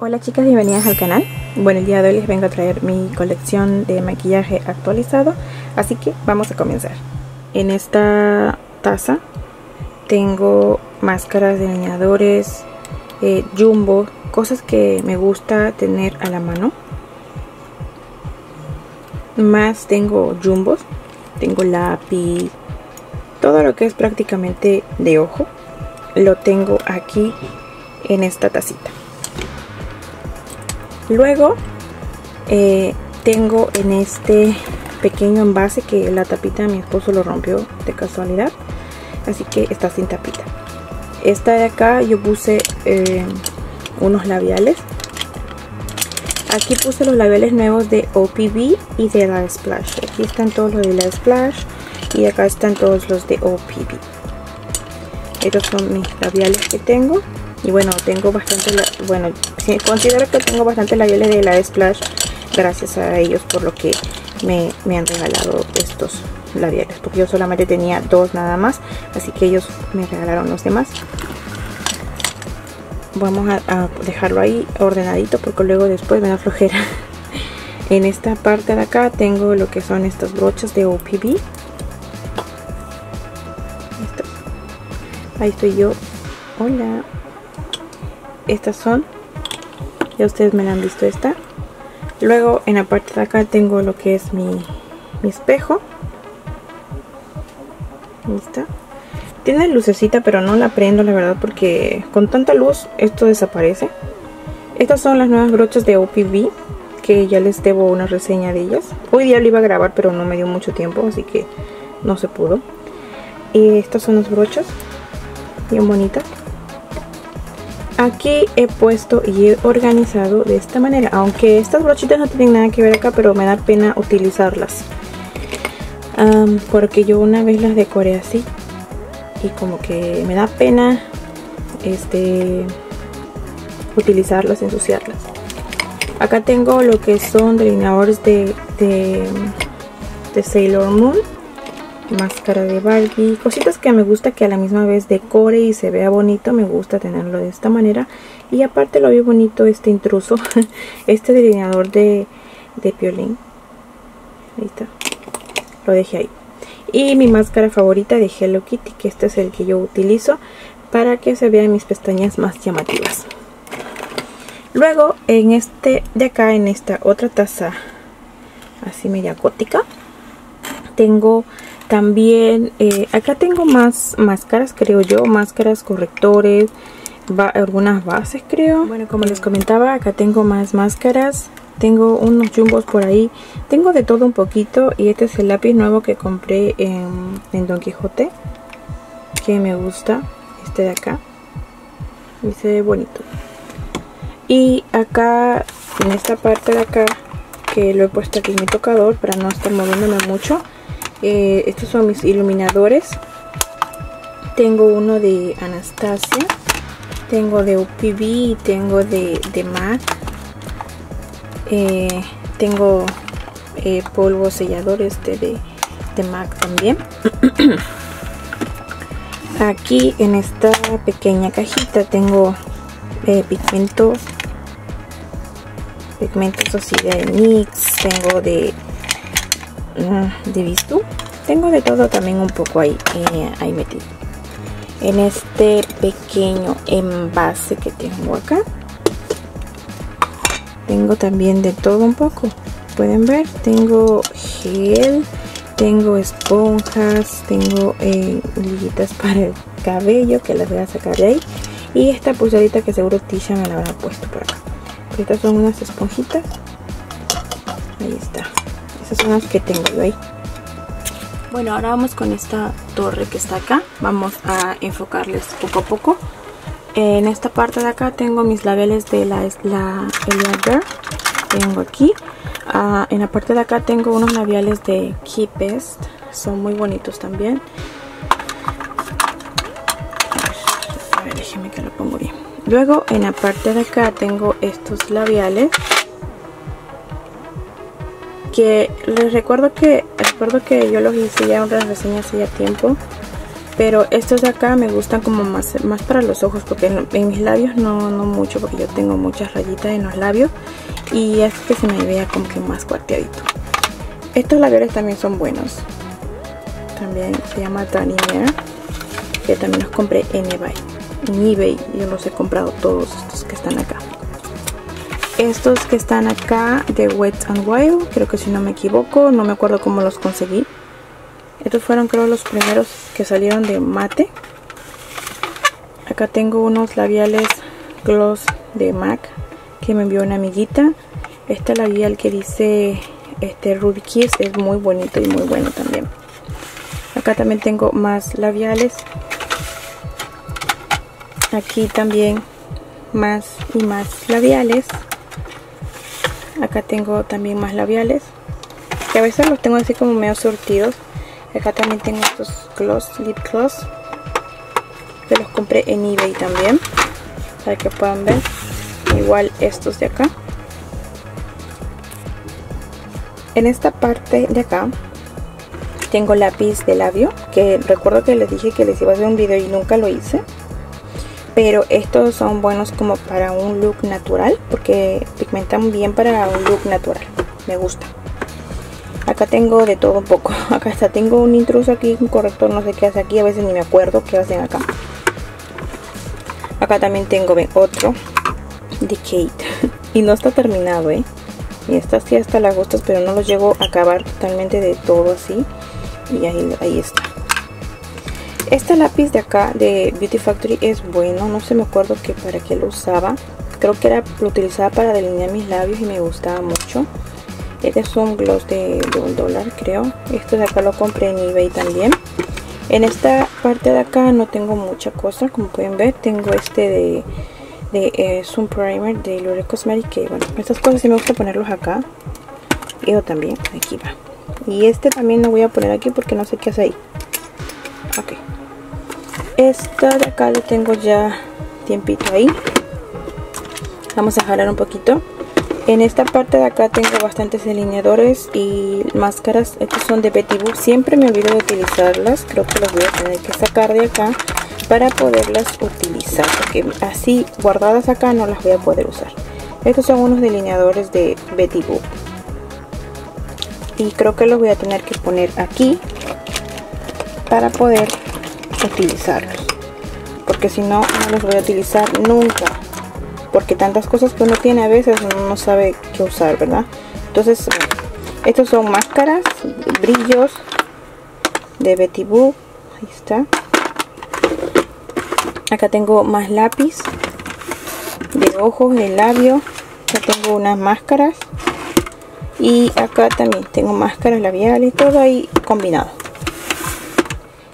Hola chicas, bienvenidas al canal. Bueno, el día de hoy les vengo a traer mi colección de maquillaje actualizado, así que vamos a comenzar. En esta taza tengo máscaras, delineadores, eh, jumbo, cosas que me gusta tener a la mano. Más tengo jumbos, tengo lápiz, todo lo que es prácticamente de ojo, lo tengo aquí en esta tacita. Luego eh, tengo en este pequeño envase que la tapita de mi esposo lo rompió de casualidad. Así que está sin tapita. Esta de acá yo puse eh, unos labiales. Aquí puse los labiales nuevos de OPB y de la Splash. Aquí están todos los de la Splash y acá están todos los de OPB. Estos son mis labiales que tengo. Y bueno, tengo bastante, bueno, considero que tengo bastante labiales de la Splash gracias a ellos por lo que me, han regalado estos labiales. Porque yo solamente tenía dos nada más, así que ellos me regalaron los demás. Vamos a, dejarlo ahí ordenadito porque luego después me da flojera. en esta parte de acá tengo lo que son estos broches de OPB. Ahí estoy yo. Hola estas son. Ya ustedes me la han visto esta. Luego en la parte de acá tengo lo que es mi, espejo. Tiene lucecita pero no la prendo la verdad porque con tanta luz esto desaparece. Estas son las nuevas brochas de OPV que ya les debo una reseña de ellas. Hoy día lo iba a grabar pero no me dio mucho tiempo así que no se pudo. Y estas son las brochas bien bonitas aquí he puesto y he organizado de esta manera aunque estas brochitas no tienen nada que ver acá pero me da pena utilizarlas. Porque yo una vez las decoré así y como que me da pena este utilizarlas, ensuciarlas. Acá tengo lo que son delineadores de, de, de Sailor Moon máscara de Barbie, cositas que me gusta que a la misma vez decore y se vea bonito, me gusta tenerlo de esta manera. Y aparte lo veo bonito este intruso, este delineador de, de Piolín, ahí está, lo dejé ahí. Y mi máscara favorita de Hello Kitty, que este es el que yo utilizo para que se vean mis pestañas más llamativas. Luego en este de acá, en esta otra taza así media gótica tengo también eh, acá tengo más máscaras creo yo, máscaras correctores, algunas bases creo. Bueno como les comentaba acá tengo más máscaras, tengo unos jumbos por ahí, tengo de todo un poquito y este es el lápiz nuevo que compré en, en Don Quijote que me gusta, este de acá y se ve bonito. Y acá en esta parte de acá que lo he puesto aquí en mi tocador para no estar moviéndome mucho eh, estos son mis iluminadores. Tengo uno de Anastasia tengo de UPV y tengo de, de MAC. Eh, tengo eh, polvo sellador este de, de MAC también. Aquí en esta pequeña cajita tengo pigmentos pigmentos así de NYX tengo de de visto tengo de todo también un poco ahí eh, ahí metido. En este pequeño envase que tengo acá tengo también de todo un poco. Pueden ver tengo gel tengo esponjas tengo eh, liguitas para el cabello que las voy a sacar de ahí. Y esta pulserita que seguro Tisha me la habrá puesto por acá. Estas son unas esponjitas. Ahí está esas son las que tengo yo ahí. Bueno, ahora vamos con esta torre que está acá. Vamos a enfocarles poco a poco. En esta parte de acá tengo mis labiales de la, la Elia Tengo aquí. Ah, en la parte de acá tengo unos labiales de Keep Best. Son muy bonitos también. A ver, déjenme que lo pongo bien. Luego en la parte de acá tengo estos labiales que les recuerdo que recuerdo que yo los hice ya unas reseñas hace ya tiempo pero estos de acá me gustan como más, más para los ojos porque en, mis labios no, no mucho porque yo tengo muchas rayitas en los labios y es que se me vea como que más cuarteadito. Estos labiales también son buenos. También se llama Danimer que también los compré en eBay. En eBay yo los he comprado todos estos que están acá estos que están acá de Wet and Wild creo que si no me equivoco no me acuerdo cómo los conseguí. Estos fueron creo los primeros que salieron de mate. Acá tengo unos labiales gloss de MAC que me envió una amiguita. Este labial que dice este Ruby Kiss es muy bonito y muy bueno también. Acá también tengo más labiales. Aquí también más y más labiales acá tengo también más labiales. Que a veces los tengo así como medio surtidos. Acá también tengo estos gloss, lip gloss. Que los compré en ebay también para que puedan ver. Igual estos de acá. En esta parte de acá tengo lápiz de labio que recuerdo que les dije que les iba a hacer un video y nunca lo hice pero estos son buenos como para un look natural porque pigmentan bien para un look natural. Me gusta. Acá tengo de todo un poco. Acá está tengo un intruso aquí un corrector no sé qué hace aquí a veces ni me acuerdo qué hacen acá. Acá también tengo otro de Kate. Y no está terminado eh y esta sí hasta las gustas pero no los llego a acabar totalmente de todo así. Y ahí, ahí está este lápiz de acá de Beauty Factory es bueno, no se me acuerdo que para qué lo usaba. Creo que era lo utilizaba para delinear mis labios y me gustaba mucho. Este es un gloss de, un dólar creo. Este de acá lo compré en eBay también. En esta parte de acá no tengo mucha cosa, como pueden ver. Tengo este de, de eh, es un primer de L'Oreal Cosmetics bueno, estas cosas sí me gusta ponerlos acá. Yo también, aquí va. Y este también lo voy a poner aquí porque no sé qué hace ahí. Esta de acá lo tengo ya tiempito ahí. Vamos a jalar un poquito. En esta parte de acá tengo bastantes delineadores y máscaras. Estos son de Betty Boop. Siempre me olvido de utilizarlas. Creo que las voy a tener que sacar de acá para poderlas utilizar porque así guardadas acá no las voy a poder usar. Estos son unos delineadores de Betty Boop. Y creo que los voy a tener que poner aquí para poder utilizarlos porque si no no los voy a utilizar nunca porque tantas cosas que uno tiene a veces uno no sabe qué usar verdad entonces estos son máscaras brillos de Betty Boop ahí está. Acá tengo más lápiz de ojos de labio acá tengo unas máscaras. Y acá también tengo máscaras labiales todo ahí combinado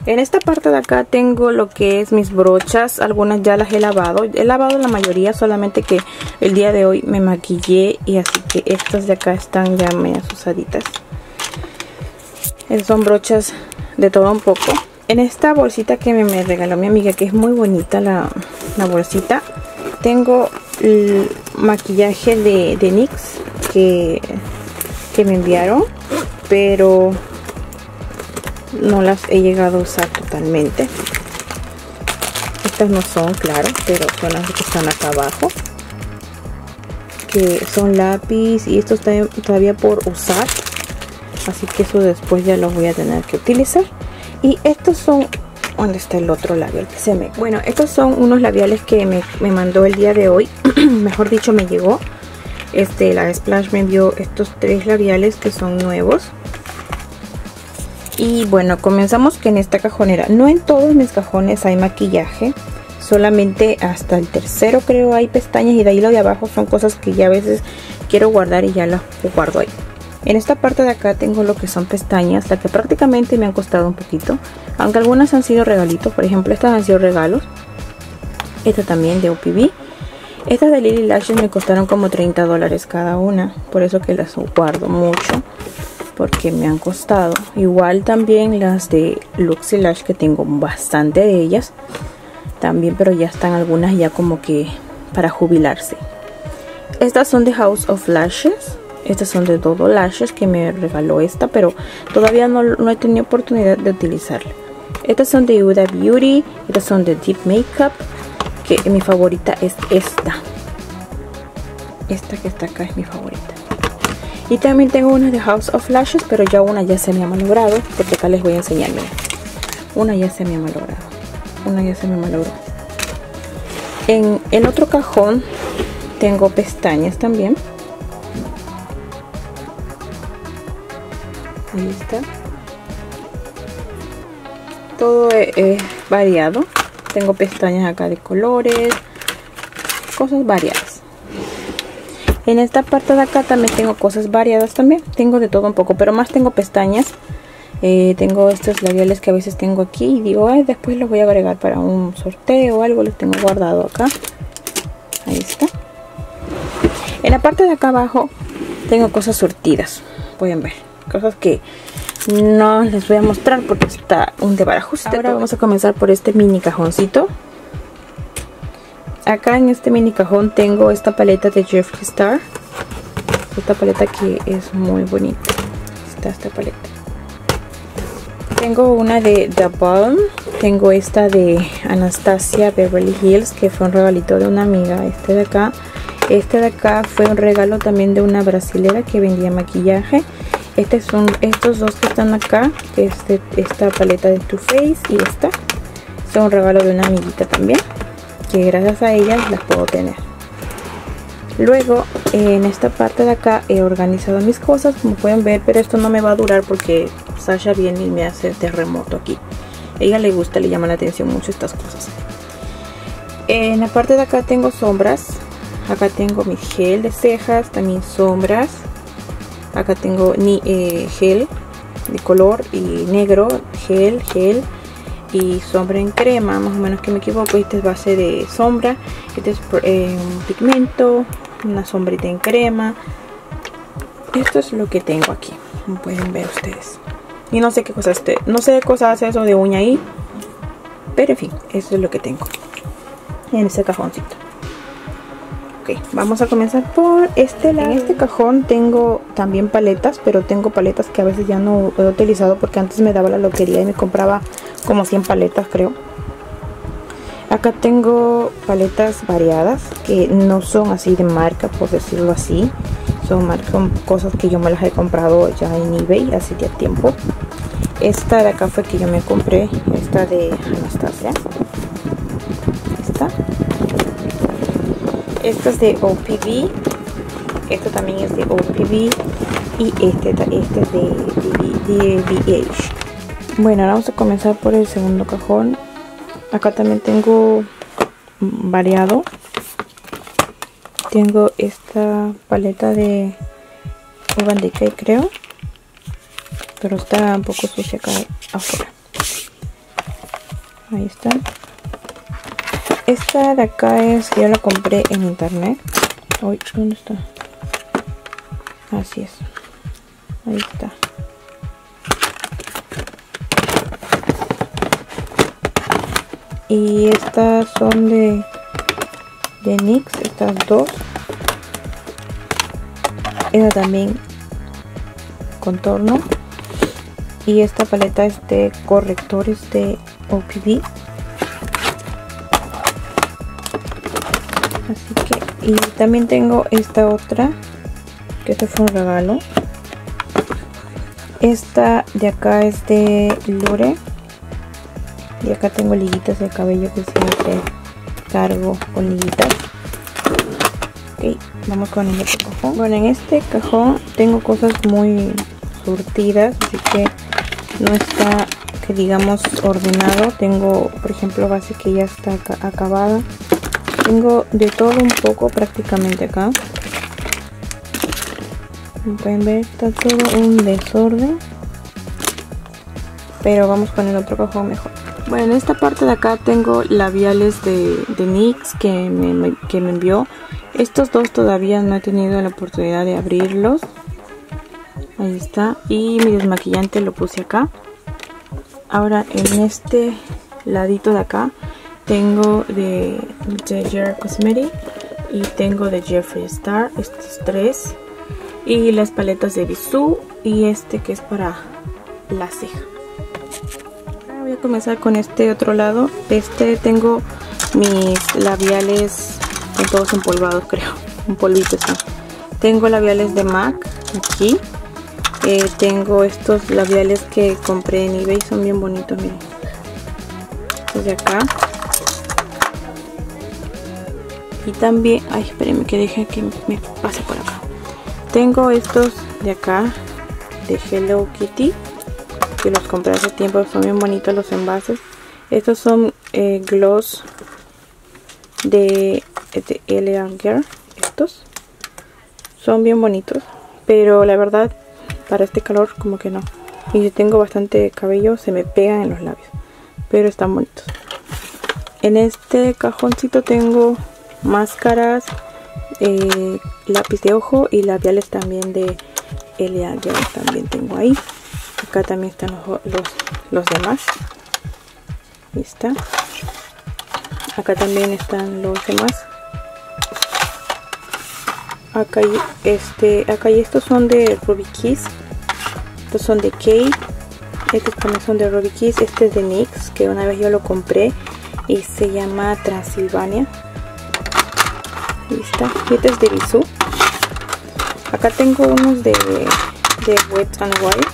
en esta parte de acá tengo lo que es mis brochas, algunas ya las he lavado. He lavado la mayoría, solamente que el día de hoy me maquillé y así que estas de acá están ya medias usaditas. son brochas de todo un poco. En esta bolsita que me, regaló mi amiga, que es muy bonita la, bolsita, tengo el maquillaje de, de NYX que, que me enviaron, pero no las he llegado a usar totalmente estas no son claro pero son las que están acá abajo que son lápiz y estos están todavía por usar así que eso después ya los voy a tener que utilizar y estos son ¿Dónde está el otro labial que se me... Bueno, estos son unos labiales que me, me mandó el día de hoy. Mejor dicho, me llegó. Este, la Splash me envió estos tres labiales que son nuevos. Y bueno, comenzamos que en esta cajonera. No en todos mis cajones hay maquillaje. Solamente hasta el tercero creo hay pestañas y de ahí lo de abajo son cosas que ya a veces quiero guardar y ya las guardo ahí. En esta parte de acá tengo lo que son pestañas, las que prácticamente me han costado un poquito. Aunque algunas han sido regalitos, por ejemplo estas han sido regalos. Esta también de OPB. Estas de Lily Lashes me costaron como 30 dólares cada una, por eso que las guardo mucho porque me han costado. Igual también las de Luxy Lash que tengo bastante de ellas. También, pero ya están algunas ya como que para jubilarse. Estas son de House of Lashes. Estas son de Dodo Lashes que me regaló esta, pero todavía no, no he tenido oportunidad de utilizarla. Estas son de Huda Beauty. Estas son de Deep Makeup. Que mi favorita es esta. Esta que está acá es mi favorita. Y también tengo una de House of Lashes, pero ya una ya se me ha malogrado. Porque acá les voy a enseñar, Una ya se me ha malogrado. Una ya se me malogró. En el otro cajón tengo pestañas también. Ahí está. Todo es variado. Tengo pestañas acá de colores. Cosas variadas. En esta parte de acá también tengo cosas variadas también. Tengo de todo un poco, pero más tengo pestañas. Eh, tengo estos labiales que a veces tengo aquí y digo, Ay, después los voy a agregar para un sorteo o algo. Los tengo guardado acá. Ahí está. En la parte de acá abajo tengo cosas surtidas. Pueden ver. Cosas que no les voy a mostrar porque está un debarajuste. Ahora vamos a comenzar por este mini cajoncito. Acá en este mini cajón tengo esta paleta de Jeffree Star. Esta paleta que es muy bonita. Está esta paleta. Tengo una de The Balm. Tengo esta de Anastasia Beverly Hills que fue un regalito de una amiga. Este de acá. Este de acá fue un regalo también de una brasilera que vendía maquillaje. Estos son estos dos que están acá, que es esta paleta de Too Faced y esta. Son un regalo de una amiguita también que gracias a ellas las puedo tener. Luego en esta parte de acá he organizado mis cosas como pueden ver pero esto no me va a durar porque Sasha viene y me hace terremoto aquí. A ella le gusta, le llama la atención mucho estas cosas. En la parte de acá tengo sombras. Acá tengo mi gel de cejas, también sombras. Acá tengo ni, eh, gel de color y negro, gel, gel y sombra en crema, más o menos que me equivoco. Este es base de sombra, este es eh, un pigmento, una sombrita en crema. Esto es lo que tengo aquí, como pueden ver ustedes. Y no sé qué cosa este, no sé qué cosa hace eso de uña ahí, pero en fin, eso es lo que tengo en ese cajoncito. Vamos a comenzar por este lado. En este cajón tengo también paletas, pero tengo paletas que a veces ya no he utilizado porque antes me daba la lotería y me compraba como 100 paletas creo. Acá tengo paletas variadas que no son así de marca por decirlo así. Son, marca, cosas que yo me las he comprado ya en eBay hace ya tiempo. Esta de acá fue que yo me compré, esta de Anastasia. Esta es de OPV. Esto también es de OPV. Y este, este es de DBH. Bueno, ahora vamos a comenzar por el segundo cajón. Acá también tengo variado. Tengo esta paleta de Urban Decay, creo. Pero está un poco sucia acá afuera. Ahí está. Esta de acá es, yo la compré en internet. Uy, ¿dónde está? Así es. Ahí está. Y estas son de, de NYX, estas dos. Esta también contorno. Y esta paleta es de correctores de OPV. Y también tengo esta otra que este fue un regalo. Esta de acá es de Lure y acá tengo liguitas de cabello que siempre cargo con liguitas. Ok vamos con el otro cajón. Bueno en este cajón tengo cosas muy surtidas así que no está que digamos ordenado. Tengo por ejemplo base que ya está acabada tengo de todo un poco prácticamente acá. Como pueden ver, está todo un desorden. Pero vamos con el otro cajón mejor. Bueno, en esta parte de acá tengo labiales de, de NYX que me, que me envió. Estos dos todavía no he tenido la oportunidad de abrirlos. Ahí está. Y mi desmaquillante lo puse acá. Ahora en este ladito de acá tengo de, de Cosmetic y tengo de Jeffree Star, estos tres. Y las paletas de Bisú y este que es para la ceja. Ahora voy a comenzar con este otro lado. Este tengo mis labiales todos empolvados creo. Un polvito está. Tengo labiales de MAC aquí. Eh, tengo estos labiales que compré en eBay. Son bien bonitos, miren. Estos de acá. Y también... Ay, espérenme que deje que me pase por acá. Tengo estos de acá. De Hello Kitty que los compré hace tiempo, son bien bonitos los envases. Estos son eh, gloss de, de L.A. Girl, estos. Son bien bonitos, pero la verdad para este calor como que no. Y si tengo bastante cabello se me pegan en los labios, pero están bonitos. En este cajoncito tengo máscaras, eh, lápiz de ojo y labiales también de L.A. Girl también tengo ahí. Acá también están los, los, demás. Está. Acá también están los demás. Acá y este acá y estos son de Ruby Kiss. Estos son de Kate. Estos también son de Ruby este es de NYX que una vez yo lo compré y se llama Transilvania ahí está y este es de Bisú acá tengo unos de de Wet and Wild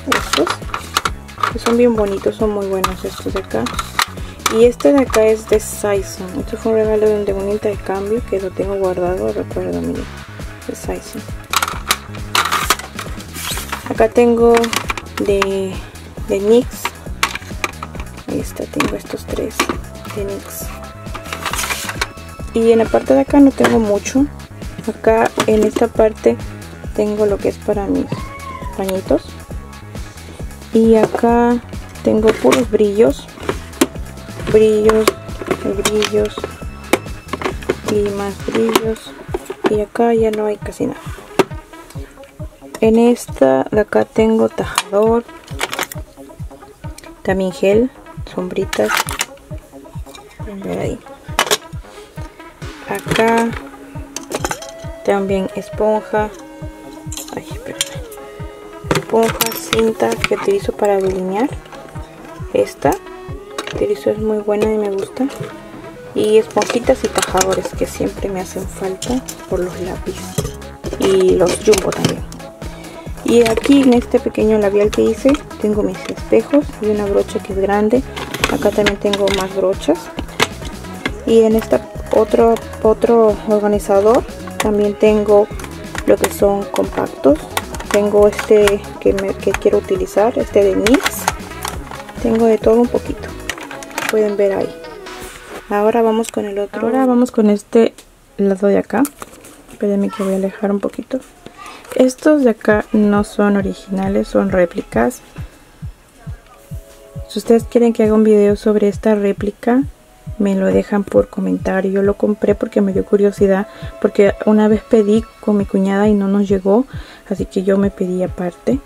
estos son bien bonitos son muy buenos estos de acá. Y este de acá es de Saison. Este fue un regalo de un intercambio que lo tengo guardado recuerdo miren de Saison. Acá tengo de de NYX. Ahí está tengo estos tres de NYX y en la parte de acá no tengo mucho. Acá en esta parte tengo lo que es para mis pañitos. Y acá tengo puros brillos. Brillos brillos y más brillos. Y acá ya no hay casi nada. En esta de acá tengo tajador. También gel sombritas. Ver ahí acá también esponja esponja, cinta que utilizo para delinear. Esta utilizo es muy buena y me gusta. Y esponjitas y tajadores que siempre me hacen falta por los lápices. Y los jumbo también. Y aquí en este pequeño labial que hice tengo mis espejos y una brocha que es grande. Acá también tengo más brochas. Y en este otro, otro organizador. También tengo lo que son compactos. Tengo este que, me, quiero utilizar este de NYX tengo de todo un poquito. Pueden ver ahí. Ahora vamos con el otro. Ahora vamos con este lado de acá. Espérenme que voy a alejar un poquito. Estos de acá no son originales son réplicas. Si ustedes quieren que haga un video sobre esta réplica me lo dejan por comentario. Yo lo compré porque me dio curiosidad, porque una vez pedí con mi cuñada y no nos llegó, así que yo me pedí aparte.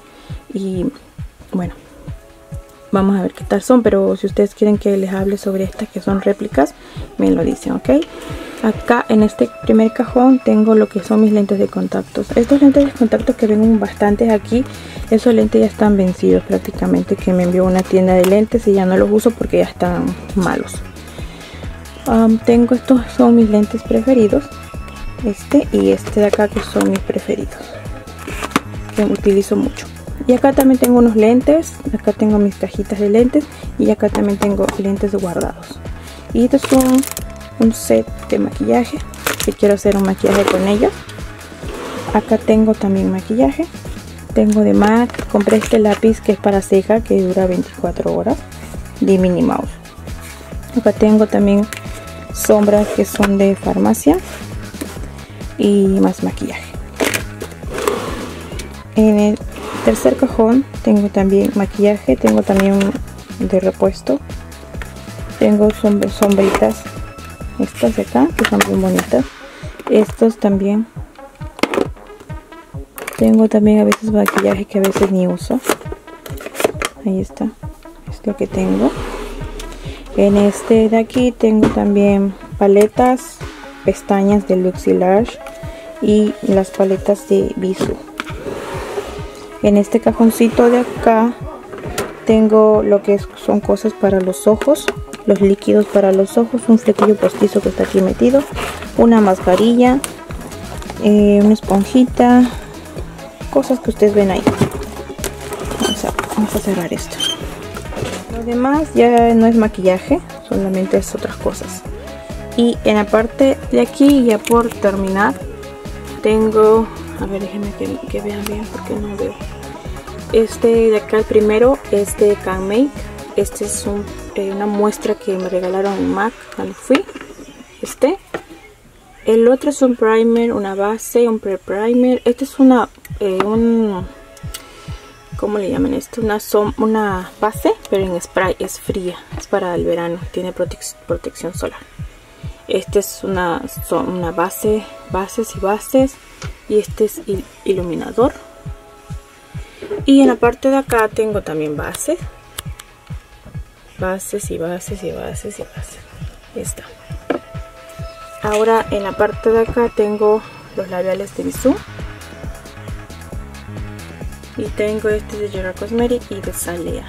Y bueno, vamos a ver qué tal son, pero si ustedes quieren que les hable sobre estas que son réplicas, me lo dicen, ¿ok? Acá en este primer cajón tengo lo que son mis lentes de contactos. Estos lentes de contactos que ven bastantes aquí, esos lentes ya están vencidos prácticamente, que me envió una tienda de lentes y ya no los uso porque ya están malos tengo estos son mis lentes preferidos este y este de acá que son mis preferidos que utilizo mucho. Y acá también tengo unos lentes acá tengo mis cajitas de lentes y acá también tengo lentes guardados. Y estos son un set de maquillaje si quiero hacer un maquillaje con ellos. Acá tengo también maquillaje tengo de MAC compré este lápiz que es para ceja que dura 24 horas de Minnie Mouse acá tengo también sombras que son de farmacia y más maquillaje. En el tercer cajón tengo también maquillaje tengo también de repuesto. Tengo sombritas estas de acá que son muy bonitas. Estos también. Tengo también a veces maquillaje que a veces ni uso. Ahí está es lo que tengo en este de aquí tengo también paletas pestañas de Luxilage y las paletas de Bisú en este cajoncito de acá tengo lo que son cosas para los ojos los líquidos para los ojos un flequillo postizo que está aquí metido una mascarilla eh, una esponjita cosas que ustedes ven ahí. Vamos a, cerrar esto lo demás ya no es maquillaje solamente es otras cosas. Y en la parte de aquí ya por terminar tengo a ver déjenme que, vean bien porque no veo. Este de acá el primero es de CanMake este es eh, una muestra que me regalaron MAC cuando fui. Este. El otro es un primer, una base, un pre-primer. Este es una, eh, un, ¿cómo le llaman esto? Una, una base, pero en spray, es fría. Es para el verano, tiene protección solar. Este es una, una base, bases y bases. Y este es iluminador. Y en la parte de acá tengo también bases. Bases y bases y bases y bases. Ahora en la parte de acá tengo los labiales de Bisú. Y tengo este de Gerard Cosmetic y de Salea.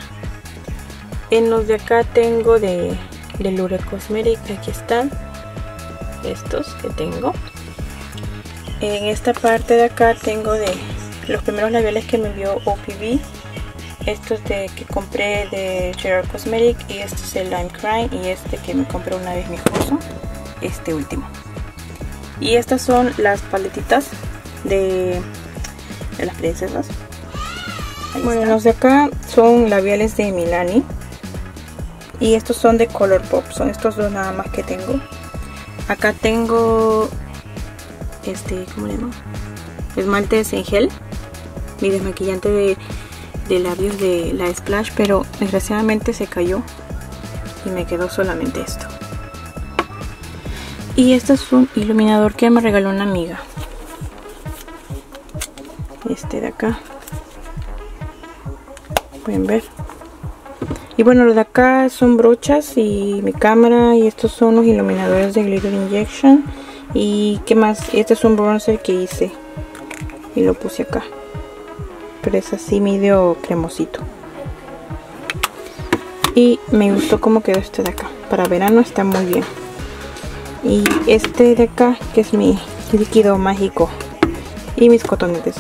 En los de acá tengo de, de Lure Cosmetic. Aquí están estos que tengo. En esta parte de acá tengo de los primeros labiales que me envió OPV. Estos de que compré de Gerard Cosmetic y este es el Lime Crime y este que me compré una vez mi esposo este último y estas son las paletitas de, de las princesas bueno los de acá son labiales de Milani y estos son de Color Pop son estos dos nada más que tengo acá tengo este ¿cómo le llamo? esmaltes en gel mi desmaquillante de, de labios de la Splash pero desgraciadamente se cayó y me quedó solamente esto y este es un iluminador que me regaló una amiga. Este de acá. Pueden ver. Y bueno, los de acá son brochas y mi cámara. Y estos son los iluminadores de Glitter Injection. Y qué más. Este es un bronzer que hice. Y lo puse acá. Pero es así medio cremosito. Y me gustó cómo quedó este de acá. Para verano está muy bien y este de acá que es mi líquido mágico y mis cotonetes